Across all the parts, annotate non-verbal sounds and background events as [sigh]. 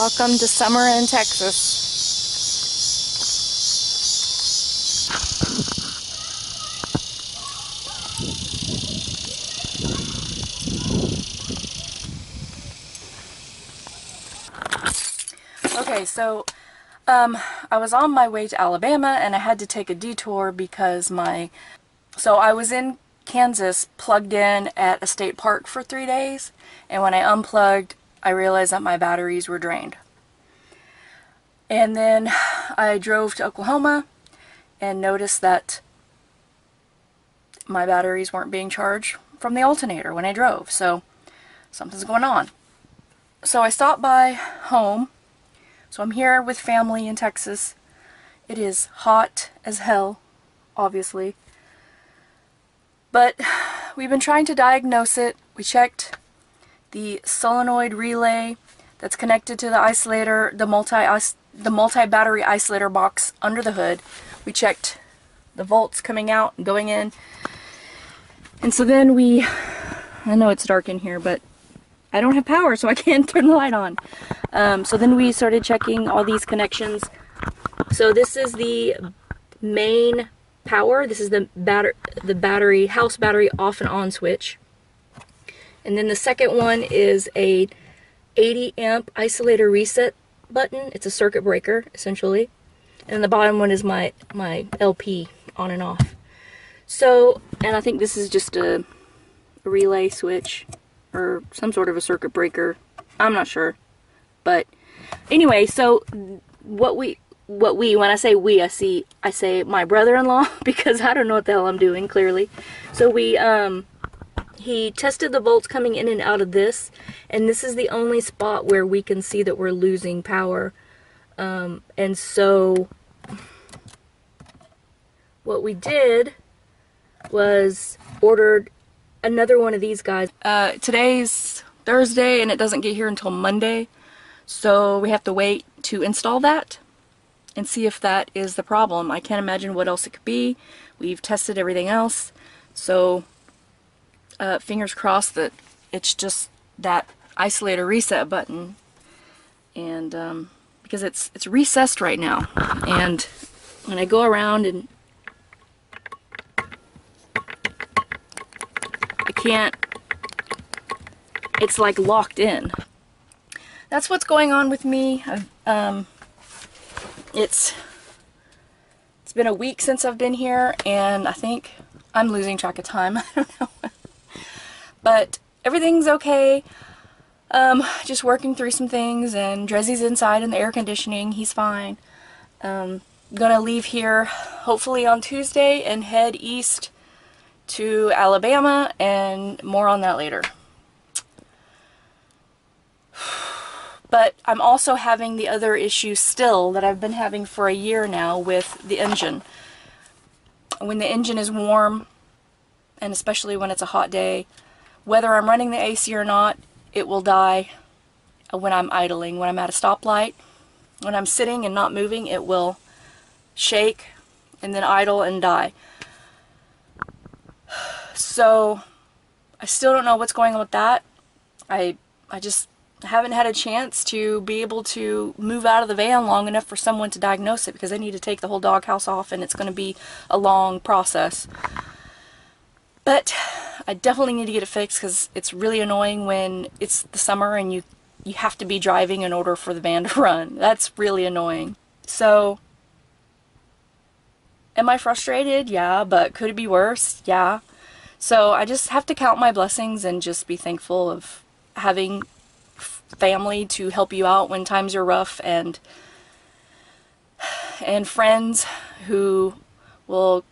Welcome to summer in Texas. Okay, so um, I was on my way to Alabama and I had to take a detour because my... So I was in Kansas plugged in at a state park for three days and when I unplugged I realized that my batteries were drained. And then I drove to Oklahoma and noticed that my batteries weren't being charged from the alternator when I drove. So something's going on. So I stopped by home. So I'm here with family in Texas. It is hot as hell, obviously. But we've been trying to diagnose it. We checked the solenoid relay that's connected to the isolator, the multi the multi-battery isolator box under the hood. We checked the volts coming out and going in. And so then we, I know it's dark in here, but I don't have power, so I can't [laughs] turn the light on. Um, so then we started checking all these connections. So this is the main power. This is the batter the battery house battery off and on switch. And then the second one is a 80 amp isolator reset button. It's a circuit breaker, essentially. And the bottom one is my, my LP on and off. So, and I think this is just a, relay switch or some sort of a circuit breaker. I'm not sure. But anyway, so what we what we when I say we I see I say my brother-in-law [laughs] because I don't know what the hell I'm doing clearly. So we um he tested the volts coming in and out of this, and this is the only spot where we can see that we're losing power. Um, and so what we did was ordered another one of these guys. Uh, today's Thursday and it doesn't get here until Monday. So we have to wait to install that and see if that is the problem. I can't imagine what else it could be. We've tested everything else. So uh, fingers crossed that it's just that isolator reset button. And um, because it's it's recessed right now. And when I go around and I can't it's like locked in. That's what's going on with me. Um, it's it's been a week since I've been here and I think I'm losing track of time. [laughs] I don't know but everything's okay. Um, just working through some things, and Dressy's inside in the air conditioning. He's fine. Um, gonna leave here hopefully on Tuesday and head east to Alabama, and more on that later. [sighs] But I'm also having the other issue still that I've been having for a year now with the engine. When the engine is warm, and especially when it's a hot day, whether I'm running the AC or not, it will die when I'm idling. When I'm at a stoplight, when I'm sitting and not moving, it will shake and then idle and die. [sighs] So I still don't know what's going on with that. I I just haven't had a chance to be able to move out of the van long enough for someone to diagnose it because I need to take the whole doghouse off and it's going to be a long process. But I definitely need to get it fixed because it's really annoying when it's the summer and you you have to be driving in order for the van to [laughs] run. That's really annoying. So, am I frustrated? Yeah, but could it be worse? Yeah. So I just have to count my blessings and just be thankful of having family to help you out when times are rough and and friends who will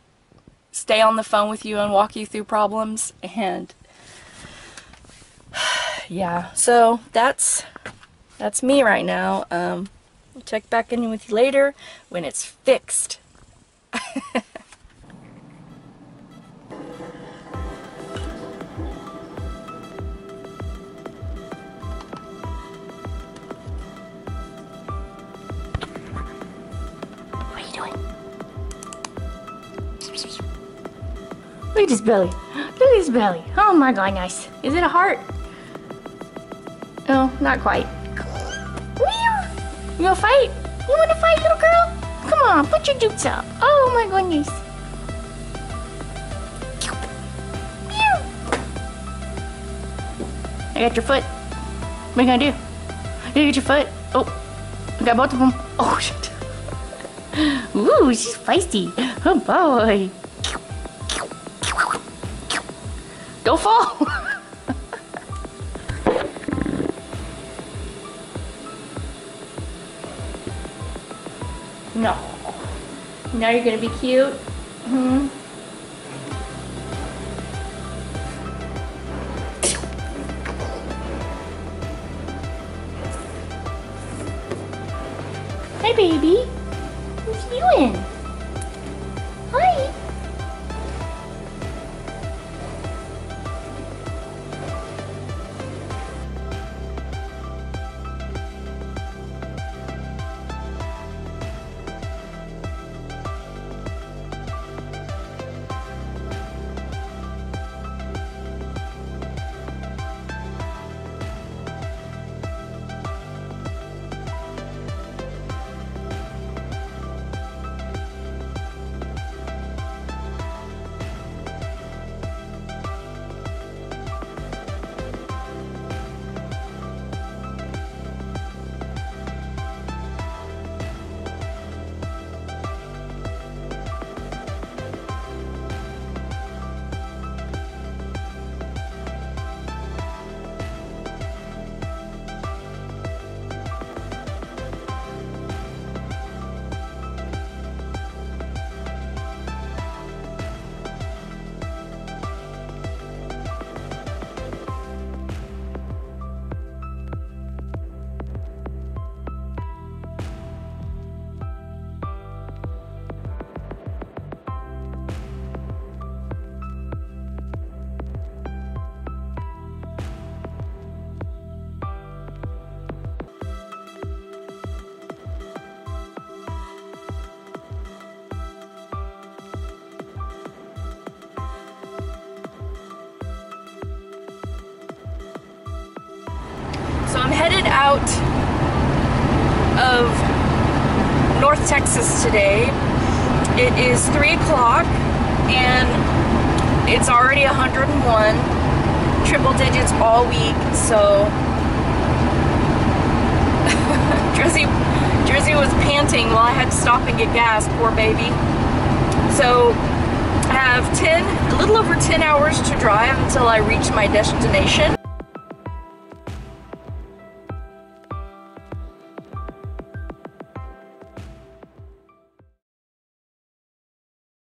stay on the phone with you and walk you through problems and [sighs] yeah. So that's that's me right now. Um check back in with you later when it's fixed at his belly. Look at his belly. Oh my god, nice. Is it a heart? No, not quite. You wanna fight? You wanna fight, little girl? Come on, put your jukes up. Oh my goodness. I got your foot. What are you gonna do? You get your foot. Oh, I got both of them. Oh shit. Ooh, she's feisty. Oh boy. Don't fall. [laughs] no. Now you're gonna be cute. Hmm. Hi, baby. What you doing? Out of North Texas today. It is 3 o'clock and it's already 101. Triple digits all week, so [laughs] Drizzy, Drizzy was panting while I had to stop and get gas, poor baby. So I have 10, a little over 10 hours to drive until I reach my destination.